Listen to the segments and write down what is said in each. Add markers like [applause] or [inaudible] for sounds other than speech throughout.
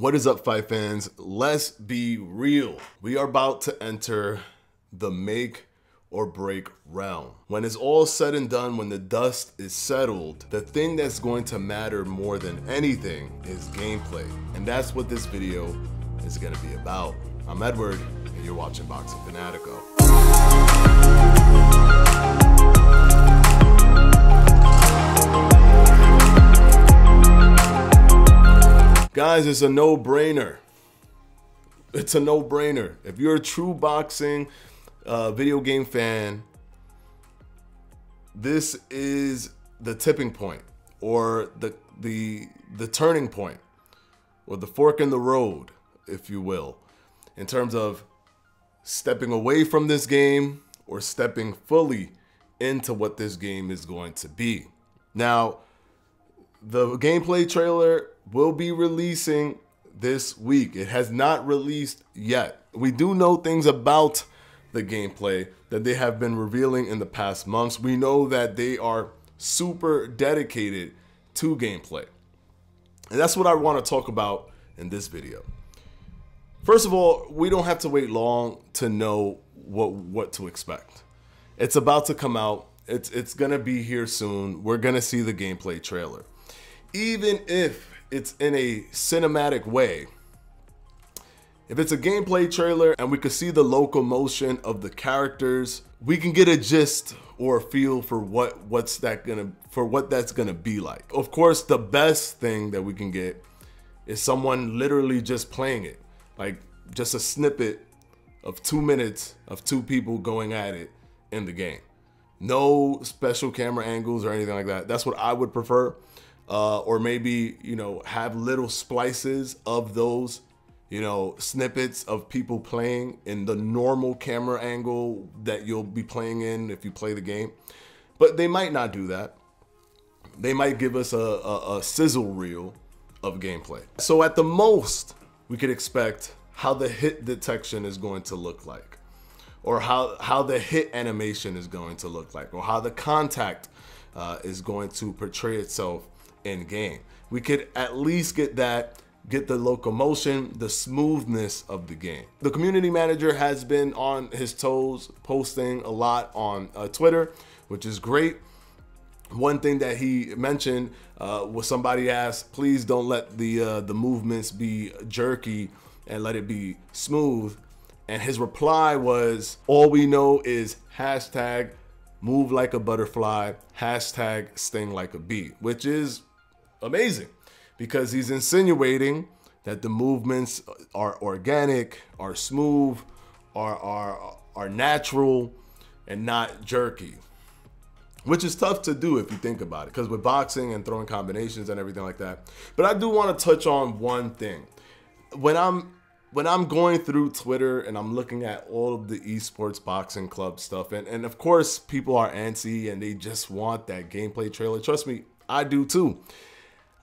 What is up, fight fans? Let's be real. We are about to enter the make or break realm. When it's all said and done, when the dust is settled, the thing that's going to matter more than anything is gameplay. And that's what this video is gonna be about. I'm Edward, and you're watching Boxing Fanatico. Guys, it's a no-brainer. It's a no-brainer. If you're a true boxing uh, video game fan, this is the tipping point or the the the turning point or the fork in the road, if you will, in terms of stepping away from this game or stepping fully into what this game is going to be. Now, the gameplay trailer will be releasing this week. It has not released yet. We do know things about the gameplay that they have been revealing in the past months. We know that they are super dedicated to gameplay. And that's what I want to talk about in this video. First of all, we don't have to wait long to know what what to expect. It's about to come out. It's it's going to be here soon. We're going to see the gameplay trailer. Even if it's in a cinematic way, if it's a gameplay trailer and we could see the locomotion of the characters, we can get a gist or a feel for what what's that gonna for what that's gonna be like. Of course, the best thing that we can get is someone literally just playing it, like just a snippet of two minutes of two people going at it in the game. No special camera angles or anything like that. That's what I would prefer. Uh, or maybe you know have little splices of those you know, snippets of people playing in the normal camera angle that you'll be playing in if you play the game. But they might not do that. They might give us a, a, a sizzle reel of gameplay. So at the most, we could expect how the hit detection is going to look like or how, how the hit animation is going to look like or how the contact uh, is going to portray itself in game. We could at least get that get the locomotion, the smoothness of the game. The community manager has been on his toes, posting a lot on uh, Twitter, which is great. One thing that he mentioned uh, was somebody asked, please don't let the uh, the movements be jerky and let it be smooth. And his reply was, all we know is hashtag move like a butterfly, hashtag sting like a bee, which is amazing because he's insinuating that the movements are organic, are smooth, are are are natural and not jerky. Which is tough to do if you think about it, because with boxing and throwing combinations and everything like that. But I do want to touch on one thing. When I'm when I'm going through Twitter and I'm looking at all of the esports boxing club stuff, and, and of course people are antsy and they just want that gameplay trailer. Trust me, I do too.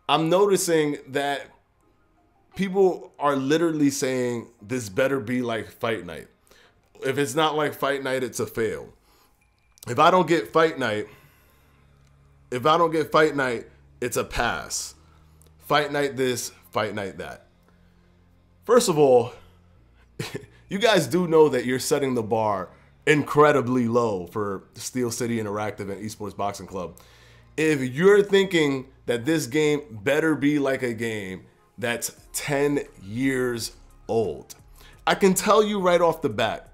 I'm noticing that people are literally saying this better be like fight night. If it's not like fight night, it's a fail. If I don't get fight night, if I don't get fight night, it's a pass. Fight night this, fight night that. First of all, [laughs] you guys do know that you're setting the bar incredibly low for Steel City Interactive and Esports Boxing Club if you're thinking that this game better be like a game that's 10 years old, I can tell you right off the bat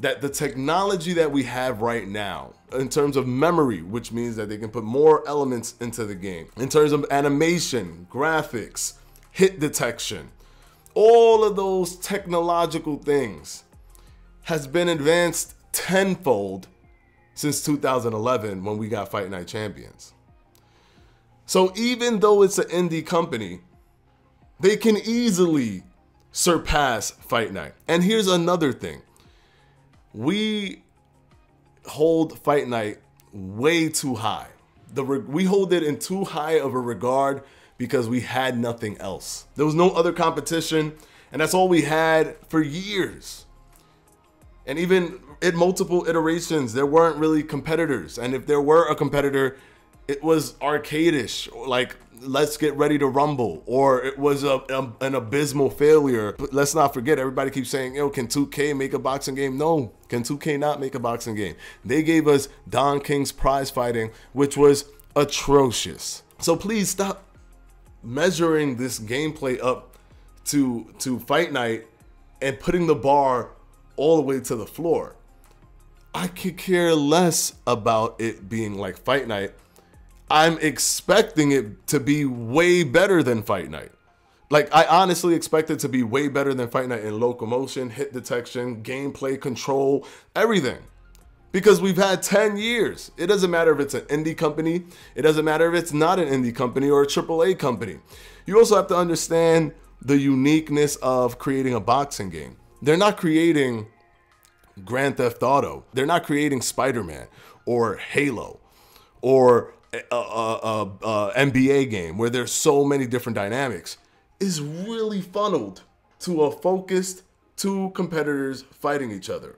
that the technology that we have right now, in terms of memory, which means that they can put more elements into the game, in terms of animation, graphics, hit detection, all of those technological things has been advanced tenfold since 2011 when we got Fight Night Champions. So even though it's an indie company, they can easily surpass Fight Night. And here's another thing. We hold Fight Night way too high. The we hold it in too high of a regard because we had nothing else. There was no other competition, and that's all we had for years. And even in multiple iterations, there weren't really competitors. And if there were a competitor, it was arcadish, like let's get ready to rumble, or it was a, a, an abysmal failure. But let's not forget, everybody keeps saying, yo, can 2K make a boxing game? No, can 2K not make a boxing game? They gave us Don King's prize fighting, which was atrocious. So please stop measuring this gameplay up to to fight night and putting the bar all the way to the floor. I could care less about it being like fight night I'm expecting it to be way better than Fight Night. Like I honestly expect it to be way better than Fight Night in locomotion, hit detection, gameplay control, everything. Because we've had 10 years. It doesn't matter if it's an indie company, it doesn't matter if it's not an indie company or a AAA company. You also have to understand the uniqueness of creating a boxing game. They're not creating Grand Theft Auto. They're not creating Spider-Man or Halo or a, a, a, NBA game where there's so many different dynamics is really funneled to a focused two competitors fighting each other.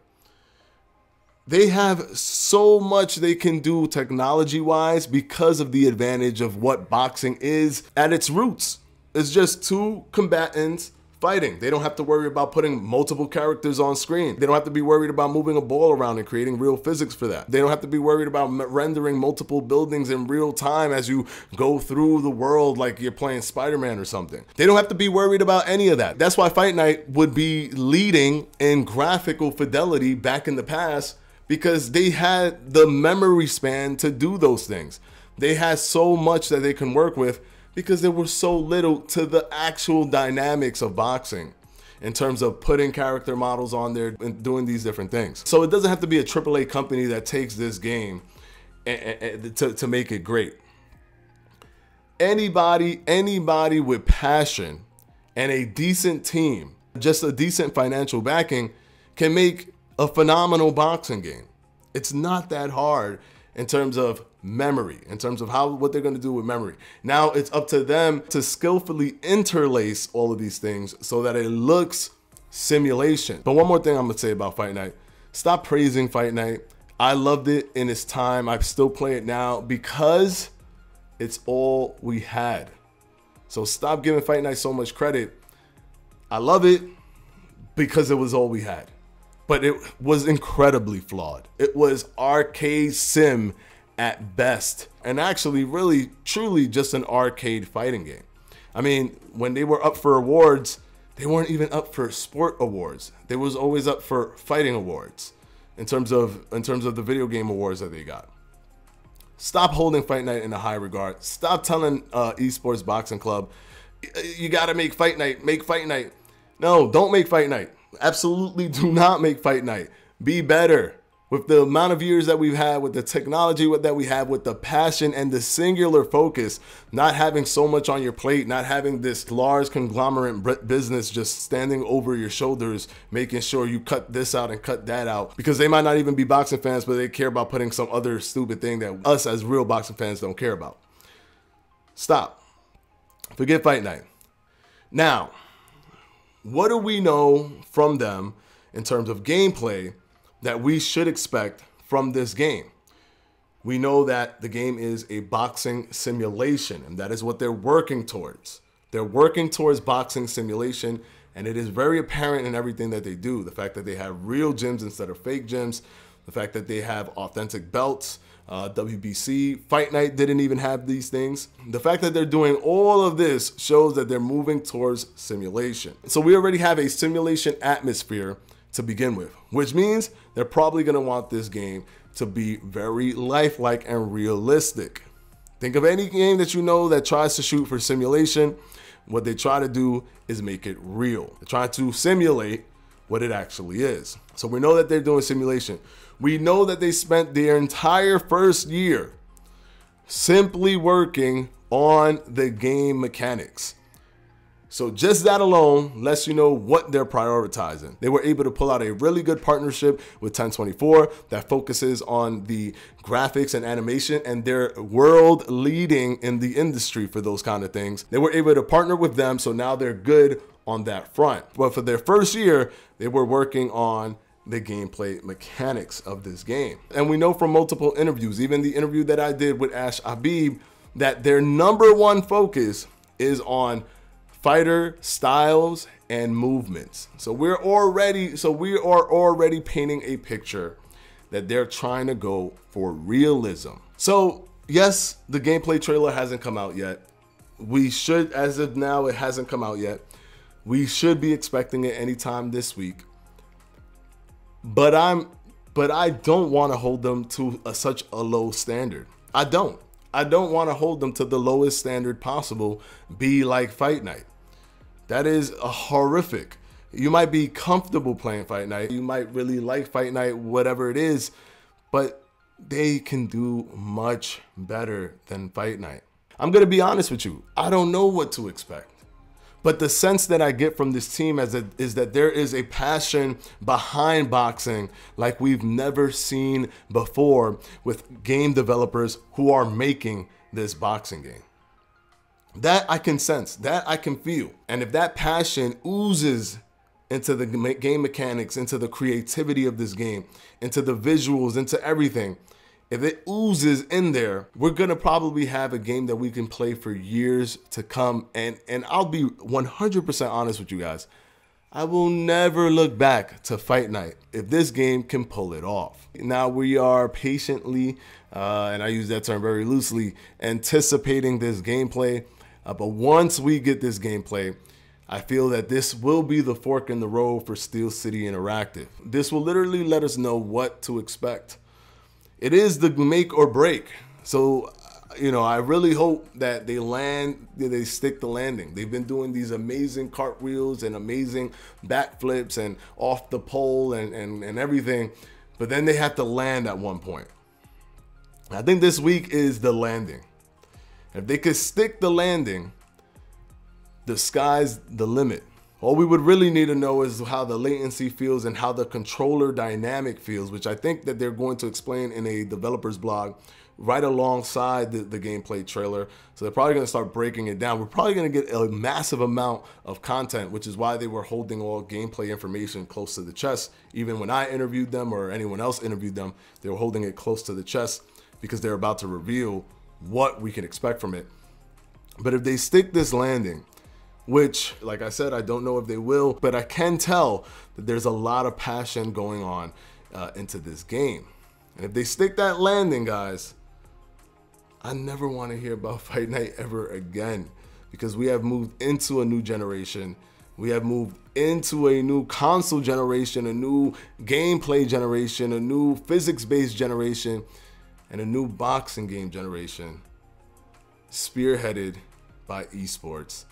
They have so much they can do technology wise because of the advantage of what boxing is at its roots. It's just two combatants fighting. They don't have to worry about putting multiple characters on screen. They don't have to be worried about moving a ball around and creating real physics for that. They don't have to be worried about rendering multiple buildings in real time as you go through the world like you're playing Spider-Man or something. They don't have to be worried about any of that. That's why Fight Night would be leading in graphical fidelity back in the past because they had the memory span to do those things. They had so much that they can work with because there was so little to the actual dynamics of boxing in terms of putting character models on there and doing these different things. So it doesn't have to be a AAA company that takes this game to, to make it great. Anybody, anybody with passion and a decent team, just a decent financial backing, can make a phenomenal boxing game. It's not that hard in terms of memory in terms of how what they're going to do with memory. Now it's up to them to skillfully interlace all of these things so that it looks simulation. But one more thing I'm going to say about Fight Night. Stop praising Fight Night. I loved it in its time. I still play it now because it's all we had. So stop giving Fight Night so much credit. I love it because it was all we had. But it was incredibly flawed. It was arcade sim at best, and actually, really, truly just an arcade fighting game. I mean, when they were up for awards, they weren't even up for sport awards. They was always up for fighting awards in terms of in terms of the video game awards that they got. Stop holding Fight Night in a high regard. Stop telling uh, Esports Boxing Club, you got to make Fight Night, make Fight Night. No, don't make Fight Night. Absolutely do not make Fight Night. Be better with the amount of years that we've had, with the technology that we have, with the passion and the singular focus, not having so much on your plate, not having this large conglomerate business just standing over your shoulders, making sure you cut this out and cut that out, because they might not even be boxing fans, but they care about putting some other stupid thing that us as real boxing fans don't care about. Stop. Forget fight night. Now, what do we know from them in terms of gameplay? That we should expect from this game. We know that the game is a boxing simulation, and that is what they're working towards. They're working towards boxing simulation, and it is very apparent in everything that they do. The fact that they have real gyms instead of fake gyms, the fact that they have authentic belts, uh, WBC, Fight Night didn't even have these things. The fact that they're doing all of this shows that they're moving towards simulation. So we already have a simulation atmosphere to begin with, which means they're probably going to want this game to be very lifelike and realistic. Think of any game that you know that tries to shoot for simulation. What they try to do is make it real. They try to simulate what it actually is. So we know that they're doing simulation. We know that they spent their entire first year simply working on the game mechanics. So just that alone lets you know what they're prioritizing. They were able to pull out a really good partnership with 1024 that focuses on the graphics and animation and they're world leading in the industry for those kind of things. They were able to partner with them so now they're good on that front. But for their first year, they were working on the gameplay mechanics of this game. And we know from multiple interviews, even the interview that I did with Ash Habib, that their number one focus is on fighter styles and movements. So we're already so we are already painting a picture that they're trying to go for realism. So, yes, the gameplay trailer hasn't come out yet. We should as of now it hasn't come out yet. We should be expecting it anytime this week. But I'm but I don't want to hold them to a, such a low standard. I don't. I don't want to hold them to the lowest standard possible, be like Fight Night. That is a horrific. You might be comfortable playing Fight Night. You might really like Fight Night, whatever it is, but they can do much better than Fight Night. I'm going to be honest with you. I don't know what to expect. But the sense that I get from this team is that, is that there is a passion behind boxing like we've never seen before with game developers who are making this boxing game. That I can sense, that I can feel. And if that passion oozes into the game mechanics, into the creativity of this game, into the visuals, into everything, if it oozes in there, we're gonna probably have a game that we can play for years to come. And and I'll be 100% honest with you guys. I will never look back to Fight Night if this game can pull it off. Now we are patiently, uh, and I use that term very loosely, anticipating this gameplay. Uh, but once we get this gameplay, I feel that this will be the fork in the road for Steel City Interactive. This will literally let us know what to expect it is the make or break. So, you know, I really hope that they land, they stick the landing. They've been doing these amazing cartwheels and amazing backflips and off the pole and, and, and everything, but then they have to land at one point. I think this week is the landing. If they could stick the landing, the sky's the limit. All we would really need to know is how the latency feels and how the controller dynamic feels, which I think that they're going to explain in a developer's blog right alongside the, the gameplay trailer. So they're probably going to start breaking it down. We're probably going to get a massive amount of content, which is why they were holding all gameplay information close to the chest. Even when I interviewed them or anyone else interviewed them, they were holding it close to the chest because they're about to reveal what we can expect from it. But if they stick this landing, which, like I said, I don't know if they will, but I can tell that there's a lot of passion going on uh, into this game. And if they stick that landing, guys, I never want to hear about [laughs] Fight Night ever again because we have moved into a new generation. We have moved into a new console generation, a new gameplay generation, a new physics based generation, and a new boxing game generation, spearheaded by esports.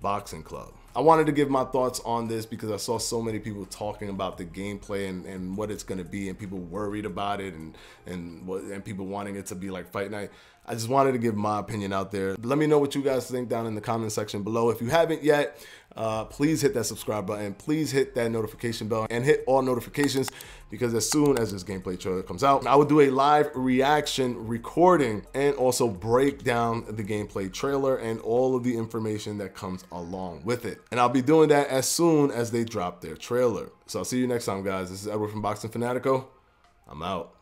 Boxing Club. I wanted to give my thoughts on this because I saw so many people talking about the gameplay and, and what it's going to be and people worried about it and and what and people wanting it to be like Fight Night. I just wanted to give my opinion out there. Let me know what you guys think down in the comment section below. If you haven't yet, uh, please hit that subscribe button. Please hit that notification bell and hit all notifications because as soon as this gameplay trailer comes out, I will do a live reaction recording and also break down the gameplay trailer and all of the information that comes along with it. And I'll be doing that as soon as they drop their trailer. So I'll see you next time, guys. This is Edward from Boxing Fanatico. I'm out.